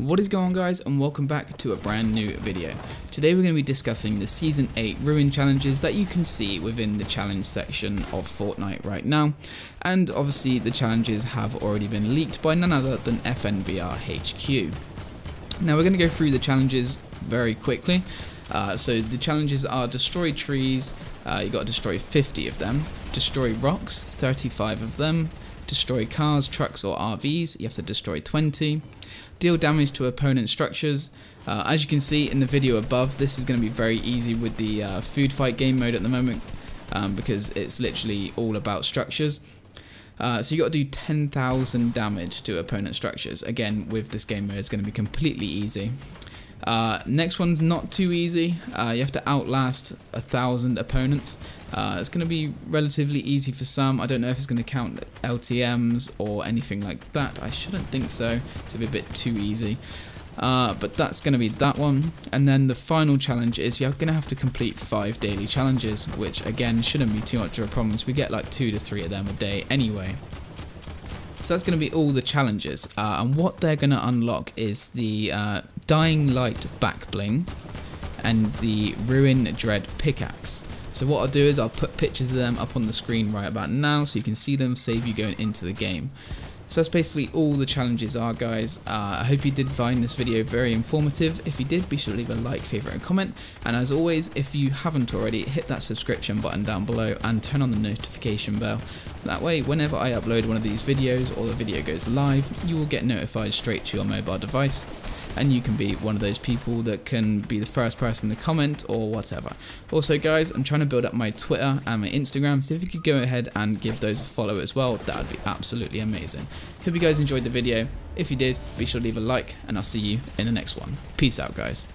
What is going on guys and welcome back to a brand new video. Today we're going to be discussing the Season 8 Ruin challenges that you can see within the challenge section of Fortnite right now. And obviously the challenges have already been leaked by none other than FNBR HQ. Now we're going to go through the challenges very quickly. Uh, so the challenges are destroy trees, uh, you got to destroy 50 of them, destroy rocks, 35 of them, destroy cars, trucks or RVs, you have to destroy 20, deal damage to opponent structures. Uh, as you can see in the video above, this is going to be very easy with the uh, food fight game mode at the moment um, because it's literally all about structures. Uh, so you got to do 10,000 damage to opponent structures. Again, with this game mode, it's going to be completely easy. Uh, next one's not too easy. Uh, you have to outlast a thousand opponents. Uh, it's going to be relatively easy for some. I don't know if it's going to count LTMs or anything like that. I shouldn't think so. It's a bit too easy. Uh, but that's going to be that one. And then the final challenge is you're going to have to complete five daily challenges, which again shouldn't be too much of a problem. we get like two to three of them a day anyway. So that's going to be all the challenges. Uh, and what they're going to unlock is the uh, Dying Light back bling and the Ruin Dread pickaxe. So what I'll do is I'll put pictures of them up on the screen right about now so you can see them, save you going into the game. So that's basically all the challenges are guys. Uh, I hope you did find this video very informative. If you did, be sure to leave a like, favourite and comment. And as always, if you haven't already, hit that subscription button down below and turn on the notification bell. That way, whenever I upload one of these videos or the video goes live, you will get notified straight to your mobile device and you can be one of those people that can be the first person to comment or whatever. Also guys, I'm trying to build up my Twitter and my Instagram, so if you could go ahead and give those a follow as well, that would be absolutely amazing. Hope you guys enjoyed the video. If you did, be sure to leave a like, and I'll see you in the next one. Peace out guys.